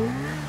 Mm-hmm.